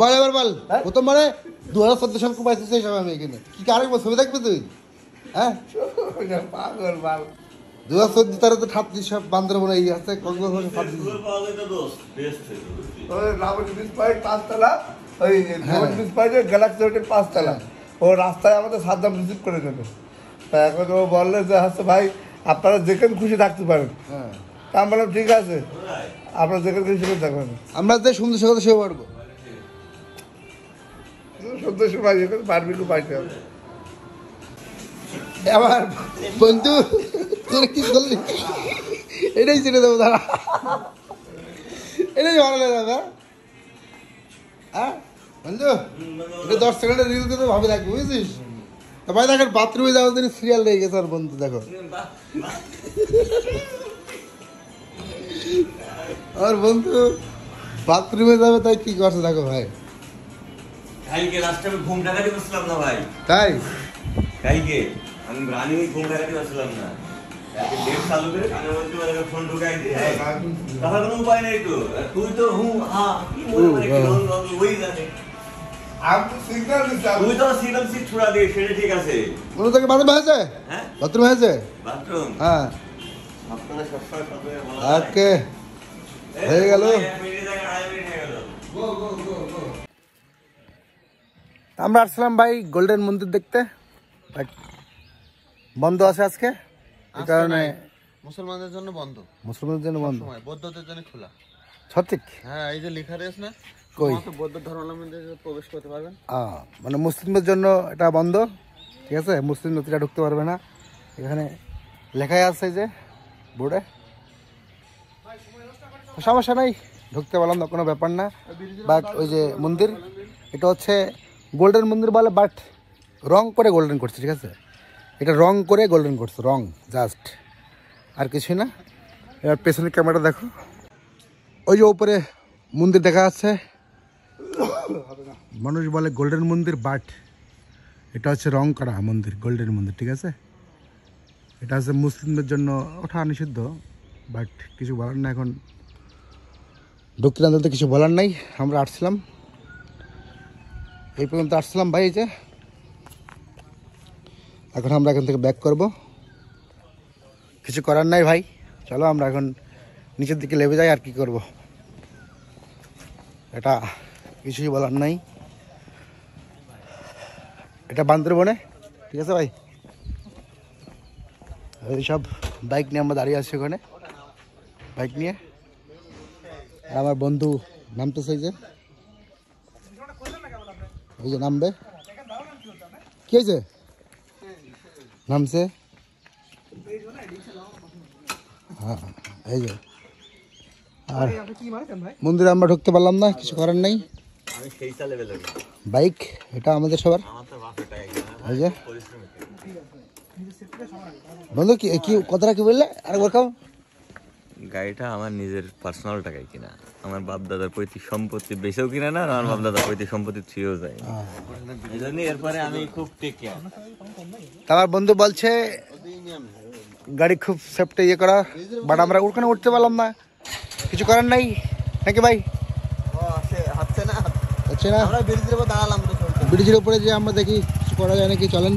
বল এবার বল। হ্যাঁ? প্রথম মানে দু হাজার চোদ্দ সাল খুব আসছে সেই সময় আমি এখানে। কি কারণ ছবি দেখবি তুই? হ্যাঁ? পাগল মাল দু হাজার চোদ্দ তারা তো ঠাপ সব বান্দরবনে এই আছে কক্সবাজার ঠাপ দিছে। ওই রাবণ পাঁচতলা ওই গ্যালাক্সি হোটেল পাঁচতলা। ও রাস্তায় আমাদের সাদ্দাম রিসিভ করে দেবে। তা এখন ও বললে যে হচ্ছে ভাই আপনারা যেখানে খুশি থাকতে পারেন। হ্যাঁ। তা আমি বললাম ঠিক আছে। আপনারা যেখানে খুশি সেখানে থাকবেন আমরা যে সুন্দর সে কথা সেও পারব। সময় পাইতে হবে। আবার বন্ধু তোরা কি করলি? এটাই ছেড়ে দেবো দাদা এটাই ভালো লাগে দাদা। হ্যাঁ? বন্ধু এটা দশ সেকেন্ডের রিল দিতে ভাবে থাকবে বুঝছিস? ভাই দেখেন বাথরুমে যাওয়ার জন্য সিরিয়াল রয়ে গেছে আর বন্ধু দেখো। আর বন্ধু বাথরুমে যাবে তাই কি করছে দেখো ভাই। কালকে লাস্টে আমি ঘুম করছিলাম না ভাই। তাই? কালকে আমি রানি ঘুম ডাকাতি করছিলাম না। বাথরুম হয়েছে? হ্যাঁ। ওকে হয়ে গেল। আমরা আসলাম ভাই গোল্ডেন মন্দির দেখতে। বন্ধ আছে আজকে? এই কারণে মুসলমানদের জন্য বন্ধ। মুসলমানদের জন্য বন্ধ। বৌদ্ধদের জন্য খোলা। সঠিক। হ্যাঁ এই যে লেখা রয়েছে না কই? বৌদ্ধ ধর্মাবলম্বীদের প্রবেশ করতে পারবেন। মানে মুসলিমদের জন্য এটা বন্ধ। ঠিক আছে? মুসলিম নথিটা ঢুকতে পারবে না। এখানে লেখাই আছে যে বোর্ডে সমস্যা নাই, ঢুকতে পারলাম না, কোনো ব্যাপার না। বাট ওই যে মন্দির, এটা হচ্ছে গোল্ডেন মন্দির বলে, বাট রং করে গোল্ডেন করছে, ঠিক আছে? এটা রং করে গোল্ডেন করছে, রং জাস্ট আর কিছুই না। এবার পেছনের ক্যামেরা দেখো। ওই যে ওপরে মন্দির দেখা যাচ্ছে। মানুষ বলে গোল্ডেন মন্দির, বাট এটা হচ্ছে রং করা মন্দির গোল্ডেন মন্দির, ঠিক আছে? এটা হচ্ছে মুসলিমদের জন্য ওঠা নিষিদ্ধ বাট কিছু বলার না এখন। দক্ষিণ আন্দোলতে কিছু বলার নাই, আমরা আসছিলাম। এই পর্যন্ত আসছিলাম ভাই যে। এখন আমরা এখান থেকে ব্যাক করব। কিছু করার নাই ভাই, চলো আমরা এখন নিচের দিকে লেবে যাই আর কি করব। এটা কিছুই বলার নাই। এটা বান্দরবনে, ঠিক আছে ভাই? এইসব বাইক নিয়ে আমরা দাঁড়িয়ে আছি ওখানে। বাইক নিয়ে। আর আমার বন্ধু নামতেছে যে। এই যে নামবে। কি হয়েছে? নামছে? হ্যাঁ এই যে। আর মন্দিরে আমরা ঢুকতে পারলাম না, কিছু করার নাই। বাইক, এটা আমাদের সবার। এই যে। বন্ধু কি কি কথাটা কি বললে? আর বলকাও গাড়িটা আমার নিজের পার্সোনাল টাকায় কিনা। আমার বাপ দাদার পৈতৃক সম্পত্তি বেঁচেও কিনা না আমার বাপ দাদার পৈতৃক সম্পত্তি থুয়েও যায়। এই জন্য এরপরে আমি খুব টেক কেয়ার আমার বন্ধু বলছে গাড়ি খুব সেফটি ইয়ে করা বাট আমরা ওখানে উঠতে পারলাম না। কিছু করার নাই? নাকি ভাই? হচ্ছে না। হচ্ছে না? আমরা ব্রিজের উপর দাঁড়ালাম তো ব্রিজের উপরে যে আমরা দেখি কিছু করা যায় নাকি চলেন।